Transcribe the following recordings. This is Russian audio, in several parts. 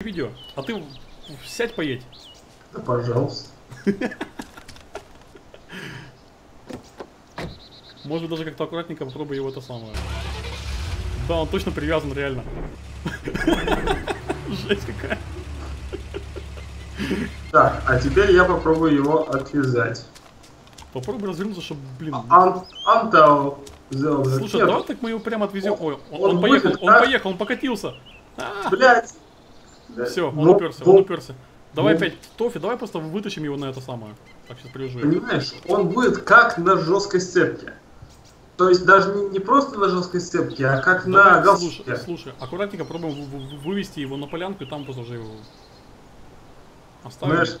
видео. А ты сядь поедь. Да, пожалуйста. Может быть, даже как-то аккуратненько попробуй его это самое. Да, он точно привязан, реально. Жесть какая. Так, а теперь я попробую его отвязать. Попробуй развернуться, чтобы, блин... Ан Антел сделал. Слушай, давай так мы его прямо отвезем. Ой, он, он он поехал, он поехал, он покатился. Блядь. Все, он Ну, уперся, ну, он уперся. Давай ну. опять, Тофи, давай просто вытащим его на это самое. Так, сейчас привяжу его. Понимаешь, он будет как на жесткой сцепке. То есть даже не, не просто на жесткой сцепке, а как на Давай, галстуке. слушай, слушай, аккуратненько пробуем вы- вы- вывести его на полянку и там просто уже его оставим. Знаешь,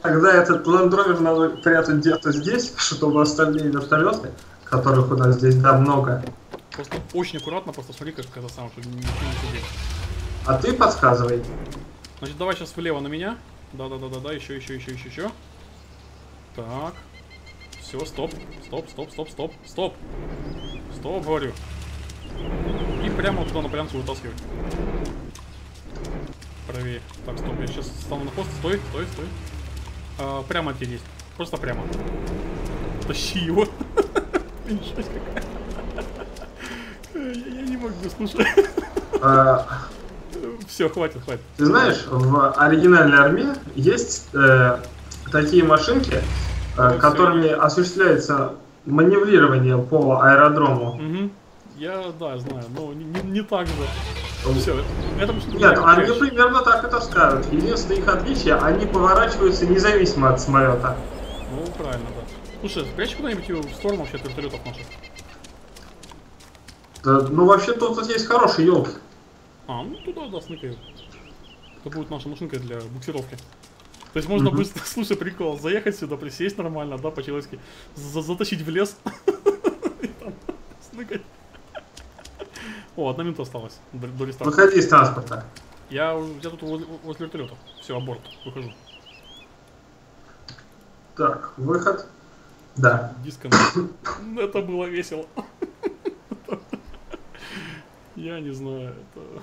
тогда этот Rover надо прятать где-то здесь, чтобы остальные вертолеты, которых у нас здесь да много. Просто очень аккуратно, просто смотри, как это самое, чтобы ничего не судить. А ты подсказывай. Значит, давай сейчас влево на меня. Да-да-да-да-да, еще, еще, еще, еще, еще. Так. Все, стоп, стоп, стоп, стоп, стоп, стоп. Стоп, говорю. И прямо туда на полянку вытаскивай. Правее. Так, стоп, я сейчас стану на пост. Стой, стой, стой. А, прямо тебе есть. Просто прямо. Тащи его. Какая. Я я не могу, слушай. Все, хватит, хватит. Ты знаешь, в оригинальной армии есть э, такие машинки, э, которыми осуществляется маневрирование по аэродрому. Угу. Я, да, знаю, но не, не- не так же. Все, это что Нет, они примерно так и таскают. Единственное их отличие, они поворачиваются независимо от самолета. Ну, правильно, да. Слушай, спрячь куда-нибудь его в сторону вообще от вертолетов наших. Да, ну вообще тут вот есть хорошие елки. А, ну туда, да, сныкаю. Это будет наша машинка для буксировки. То есть можно Мгм. быстро, слушай, прикол, заехать сюда, присесть нормально, да, по-человечески, за- затащить в лес и там сныкать. О, одна минута осталась до, до рестарта. Выходи из транспорта. Я, я тут возле, возле вертолета. Все, аборт, выхожу. Так, выход. Да. Диско. Это было весело. Я не знаю, это...